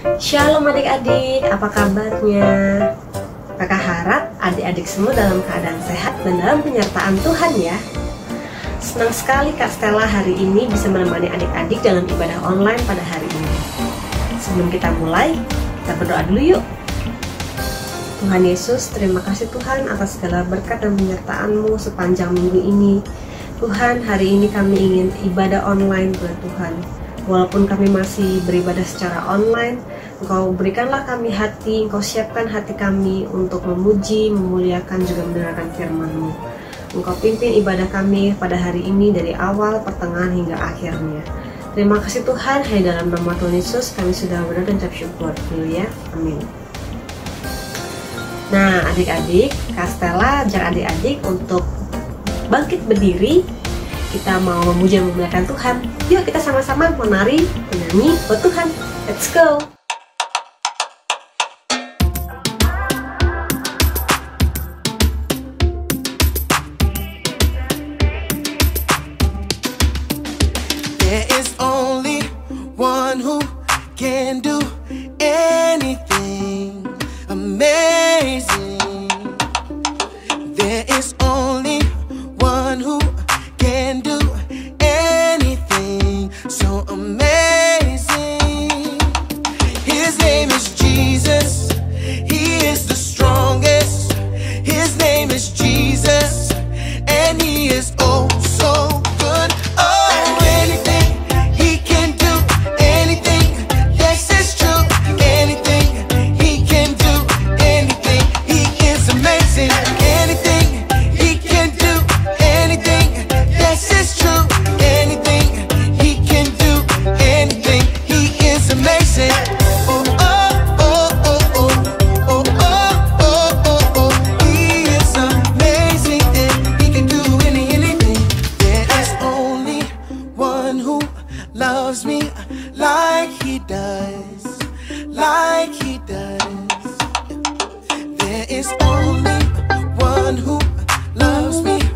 Shalom adik-adik, apa kabarnya? Kakak harap adik-adik semua dalam keadaan sehat dan dalam penyertaan Tuhan ya. Senang sekali Kak Stella hari ini bisa menemani adik-adik dalam ibadah online pada hari ini. Sebelum kita mulai, kita berdoa dulu yuk. Tuhan Yesus, terima kasih Tuhan atas segala berkat dan penyertaan-Mu sepanjang minggu ini. Tuhan, hari ini kami ingin ibadah online buat Tuhan. Walaupun kami masih beribadah secara online, Engkau berikanlah kami hati, Engkau siapkan hati kami untuk memuji, memuliakan, juga mendengarkan firman-Mu. Engkau pimpin ibadah kami pada hari ini dari awal, pertengahan, hingga akhirnya. Terima kasih Tuhan, hanya dalam nama Tuhan Yesus kami sudah berdoa dan ucap syukur. ya, amin. Nah, adik-adik, Kastela ajak adik-adik untuk bangkit berdiri. Kita mau memuja memuliakan Tuhan. Yuk kita sama-sama menari, menyanyi buat Tuhan. Let's go! Loves me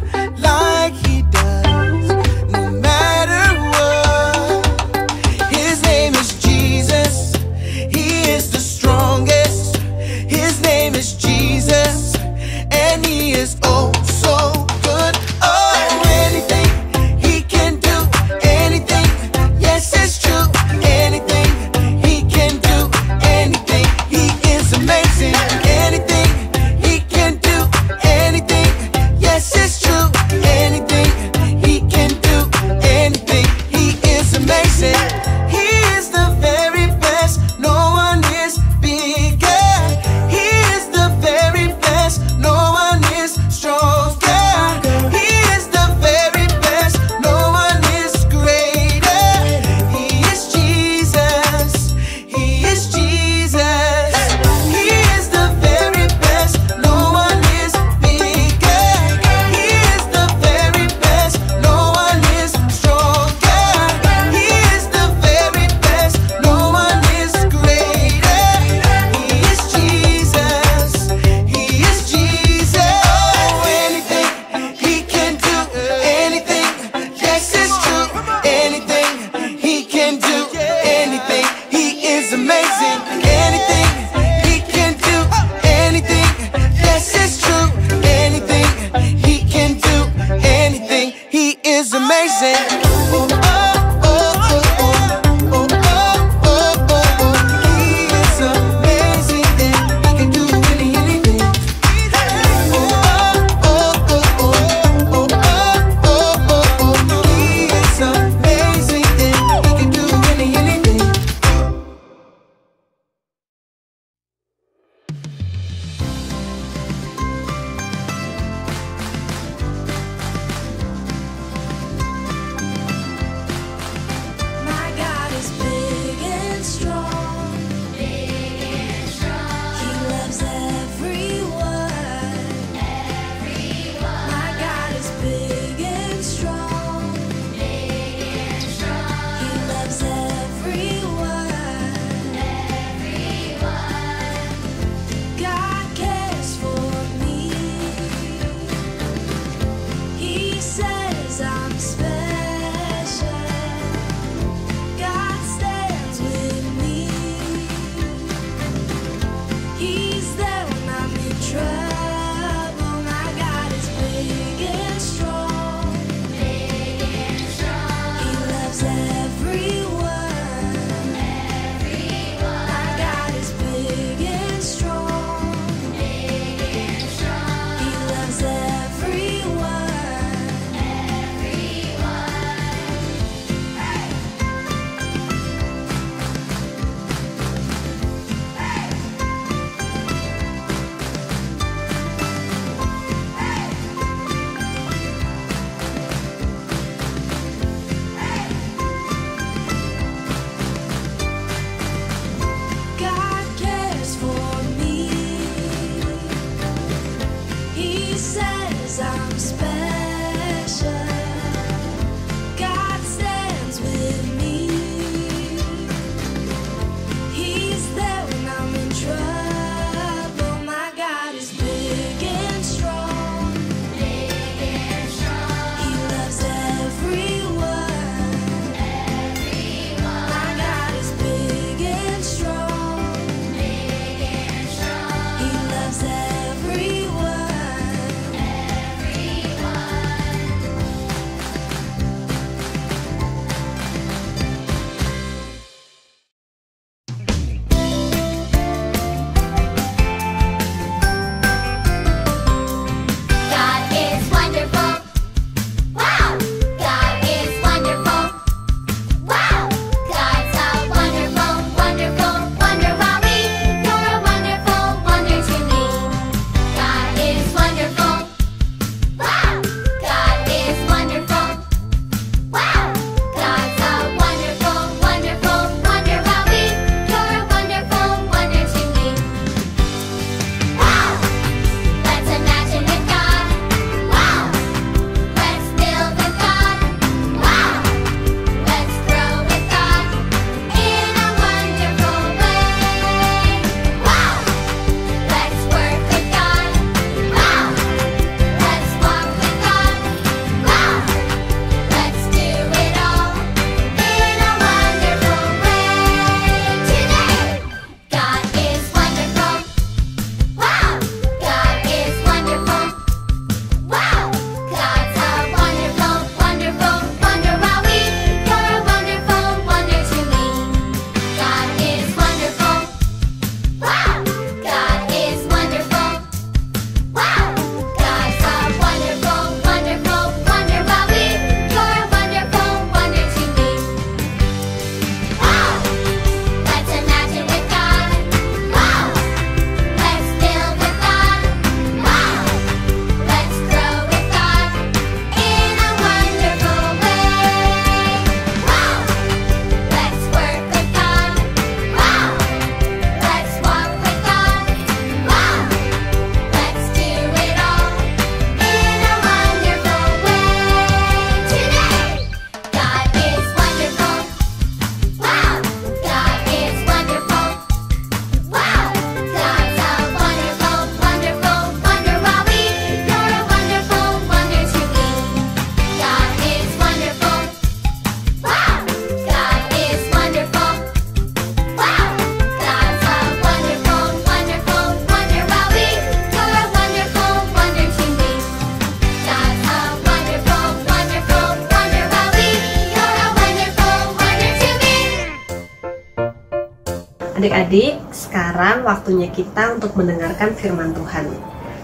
waktunya kita untuk mendengarkan firman Tuhan.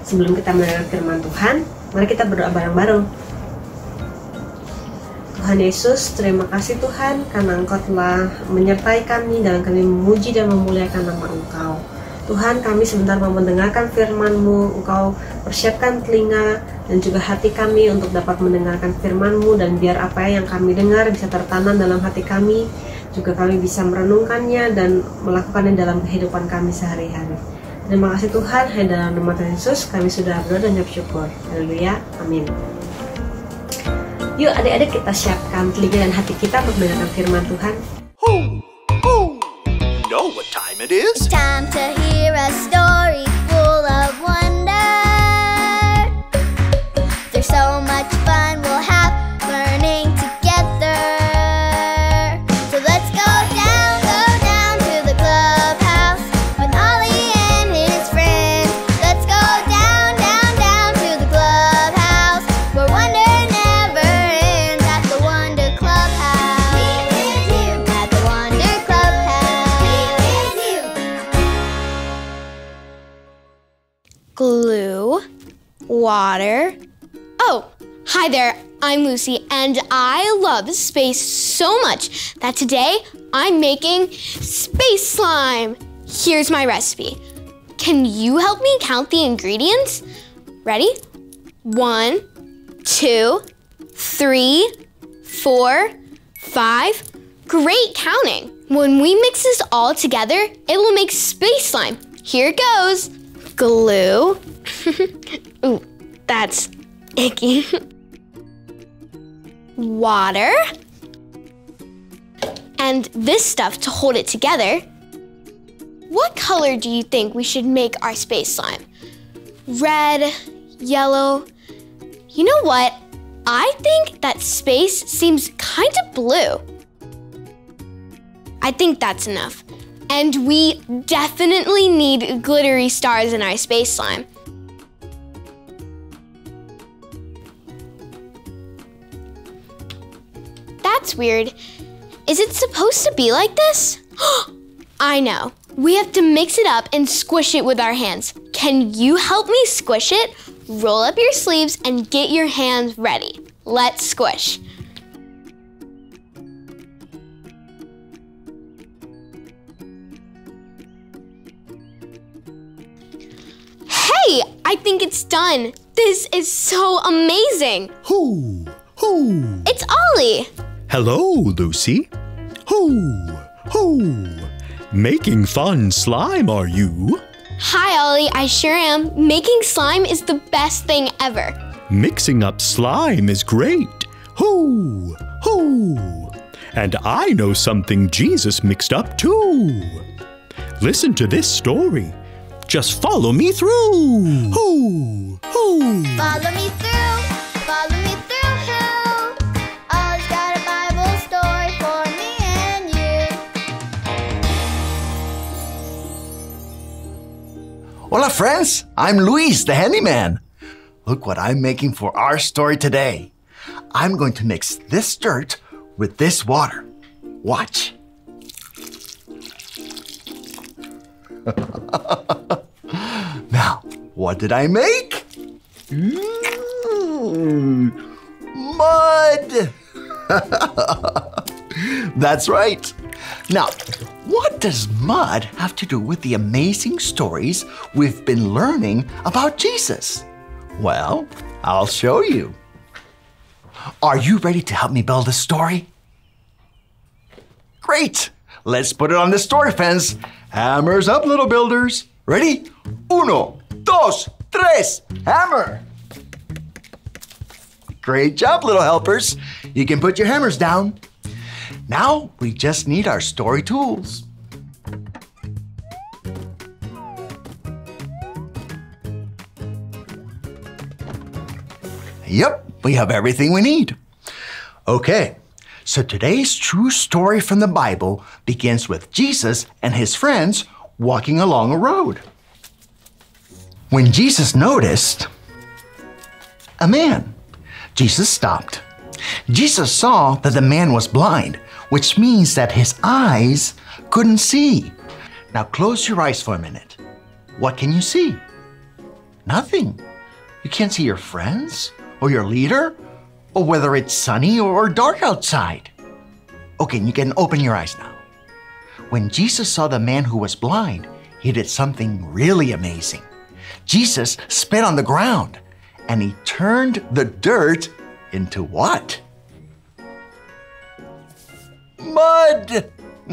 Sebelum kita mendengar firman Tuhan, mari kita berdoa bareng-bareng. Tuhan Yesus, terima kasih Tuhan karena Engkau telah menyertai kami dalam kami memuji dan memuliakan nama Engkau. Tuhan kami sebentar mau mendengarkan firman-Mu, Engkau persiapkan telinga dan juga hati kami untuk dapat mendengarkan firman-Mu dan biar apa yang kami dengar bisa tertanam dalam hati kami, juga kami bisa merenungkannya dan melakukannya dalam kehidupan kami sehari-hari. Terima kasih Tuhan, hanya dalam nama Tuhan Yesus kami sudah berdoa dan bersyukur. Haleluya, amin. Yuk adik-adik kita siapkan telinga dan hati kita untuk mendengarkan firman Tuhan. Who? Who? You know what time it is? Time to hear a story glue, water. Oh, hi there. I'm Lucy, and I love space so much that today I'm making space slime. Here's my recipe. Can you help me count the ingredients? Ready? One, two, three, four, five. Great counting. When we mix this all together, it will make space slime. Here it goes. Glue. Ooh, that's icky. Water. And this stuff to hold it together. What color do you think we should make our space slime? Red, yellow. You know what? I think that space seems kind of blue. I think that's enough. And we definitely need glittery stars in our space slime. That's weird. Is it supposed to be like this? I know. We have to mix it up and squish it with our hands. Can you help me squish it? Roll up your sleeves and get your hands ready. Let's squish. I think it's done. This is so amazing. Who? Who? It's Ollie. Hello, Lucy. Who? Who? Making fun slime, are you? Hi, Ollie. I sure am. Making slime is the best thing ever. Mixing up slime is great. Who? Who? And I know something Jesus mixed up too. Listen to this story. Just follow me through. Hoo, hoo. Follow me through, follow me through. Ollie's got a Bible story for me and you. Hola, friends. I'm Luis, the handyman. Look what I'm making for our story today. I'm going to mix this dirt with this water. Watch. what did I make? Mm, mud. That's right. Now, what does mud have to do with the amazing stories we've been learning about Jesus? Well, I'll show you. Are you ready to help me build a story? Great! Let's put it on the story fence. Hammers up, little builders. Ready? Uno, dos, tres, hammer! Great job, little helpers. You can put your hammers down. Now we just need our story tools. Yep, we have everything we need. Okay, so today's true story from the Bible begins with Jesus and his friends walking along a road. When Jesus noticed a man, Jesus stopped. Jesus saw that the man was blind, which means that his eyes couldn't see. Now close your eyes for a minute. What can you see? Nothing. You can't see your friends or your leader or whether it's sunny or dark outside. Okay, you can open your eyes now. When Jesus saw the man who was blind, he did something really amazing. Jesus spit on the ground and he turned the dirt into what? Mud!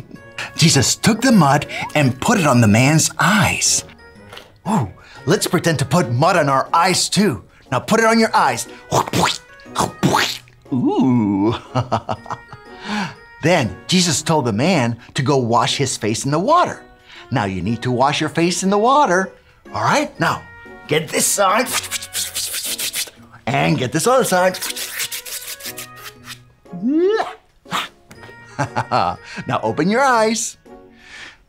Jesus took the mud and put it on the man's eyes. Ooh, let's pretend to put mud on our eyes too. Now put it on your eyes. Ooh. then Jesus told the man to go wash his face in the water. Now you need to wash your face in the water. All right, now get this side and get this other side. now open your eyes.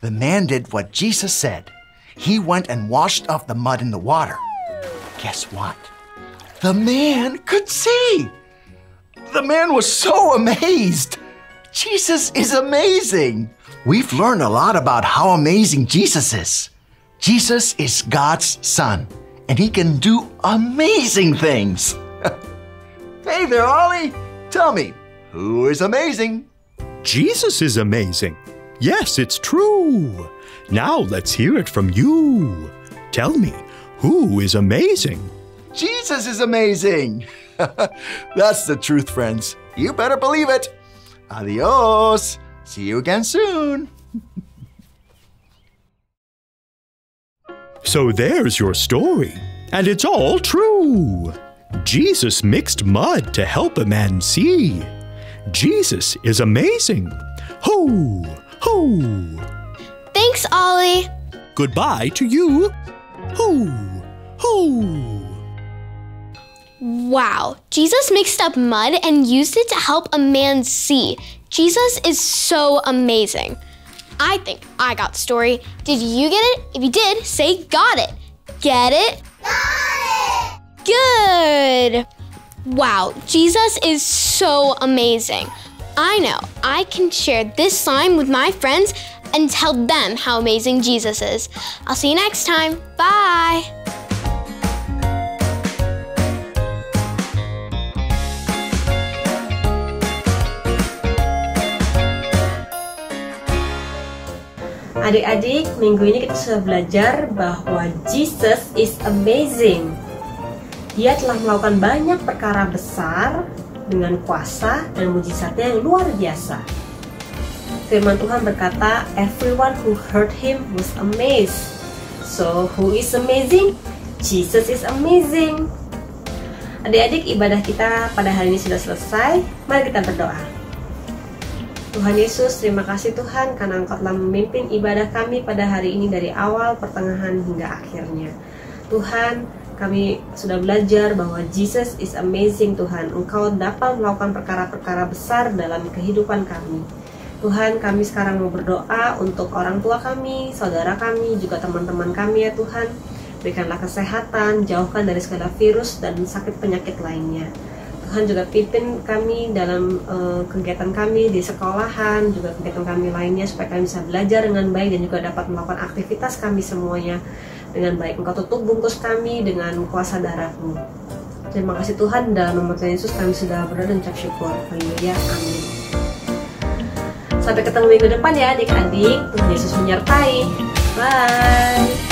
The man did what Jesus said. He went and washed off the mud in the water. Guess what? The man could see. The man was so amazed. Jesus is amazing. We've learned a lot about how amazing Jesus is. Jesus is God's son, and he can do amazing things. hey there, Ollie. Tell me, who is amazing? Jesus is amazing. Yes, it's true. Now let's hear it from you. Tell me, who is amazing? Jesus is amazing. That's the truth, friends. You better believe it. Adios. See you again soon. So there's your story, and it's all true. Jesus mixed mud to help a man see. Jesus is amazing. Ho, ho. Thanks, Ollie. Goodbye to you. Ho, ho. Wow, Jesus mixed up mud and used it to help a man see. Jesus is so amazing. I think I got the story. Did you get it? If you did, say got it. Get it? Got it! Good! Wow, Jesus is so amazing. I know I can share this slime with my friends and tell them how amazing Jesus is. I'll see you next time. Bye! Adik-adik, minggu ini kita sudah belajar bahwa Jesus is amazing. Dia telah melakukan banyak perkara besar dengan kuasa dan mujizatnya yang luar biasa. Firman Tuhan berkata, everyone who heard him was amazed. So, who is amazing? Jesus is amazing. Adik-adik, ibadah kita pada hari ini sudah selesai. Mari kita berdoa. Tuhan Yesus, terima kasih Tuhan karena Engkau telah memimpin ibadah kami pada hari ini dari awal, pertengahan hingga akhirnya. Tuhan, kami sudah belajar bahwa Jesus is amazing Tuhan. Engkau dapat melakukan perkara-perkara besar dalam kehidupan kami. Tuhan, kami sekarang mau berdoa untuk orang tua kami, saudara kami, juga teman-teman kami ya Tuhan. Berikanlah kesehatan, jauhkan dari segala virus dan sakit penyakit lainnya. Tuhan juga pimpin kami dalam eh, kegiatan kami di sekolahan, juga kegiatan kami lainnya supaya kami bisa belajar dengan baik dan juga dapat melakukan aktivitas kami semuanya dengan baik. Engkau tutup bungkus kami dengan kuasa darahmu. Terima kasih Tuhan dalam nama Tuhan Yesus kami sudah berdoa dan ucap syukur. Haleluya. Amin. Sampai ketemu minggu depan ya adik-adik. Tuhan Yesus menyertai. Bye.